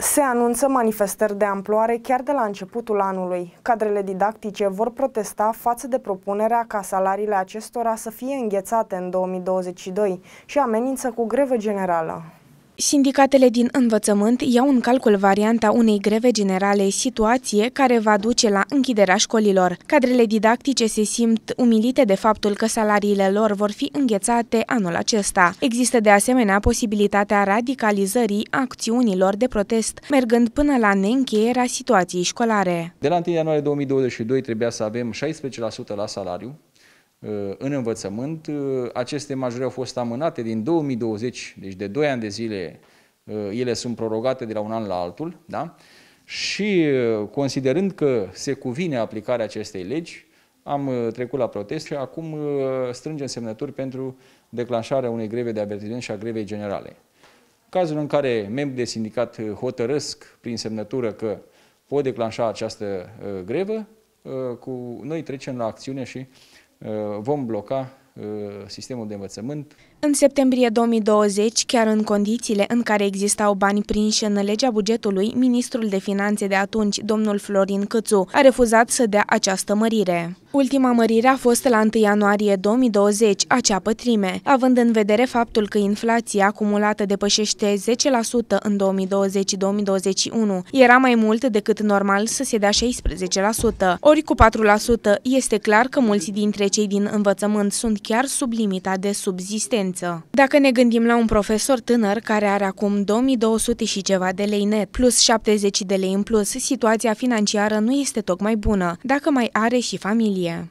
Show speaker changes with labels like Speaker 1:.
Speaker 1: Se anunță manifestări de amploare chiar de la începutul anului. Cadrele didactice vor protesta față de propunerea ca salariile acestora să fie înghețate în 2022 și amenință cu grevă generală.
Speaker 2: Sindicatele din învățământ iau în calcul varianta unei greve generale, situație care va duce la închiderea școlilor. Cadrele didactice se simt umilite de faptul că salariile lor vor fi înghețate anul acesta. Există de asemenea posibilitatea radicalizării acțiunilor de protest, mergând până la neîncheierea situației școlare.
Speaker 3: De la 1 ianuarie 2022 trebuia să avem 16% la salariu, Uh, în învățământ. Uh, aceste majore au fost amânate din 2020, deci de 2 ani de zile uh, ele sunt prorogate de la un an la altul, da? și considerând că se cuvine aplicarea acestei legi, am trecut la protest și acum strângem semnături pentru declanșarea unei greve de avertizment și a grevei generale. Cazul în care membrii de sindicat hotărăsc prin semnătură că pot declanșa această grevă, cu noi trecem la acțiune și Uh, vom bloca uh, sistemul de învățământ.
Speaker 2: În septembrie 2020, chiar în condițiile în care existau bani prinși în legea bugetului, ministrul de finanțe de atunci, domnul Florin Câțu, a refuzat să dea această mărire. Ultima mărire a fost la 1 ianuarie 2020, acea pătrime, având în vedere faptul că inflația acumulată depășește 10% în 2020-2021. Era mai mult decât normal să se dea 16%. Ori cu 4% este clar că mulți dintre cei din învățământ sunt chiar sub limita de subzistență. Dacă ne gândim la un profesor tânăr care are acum 2200 și ceva de lei net, plus 70 de lei în plus, situația financiară nu este tocmai bună, dacă mai are și familie. India.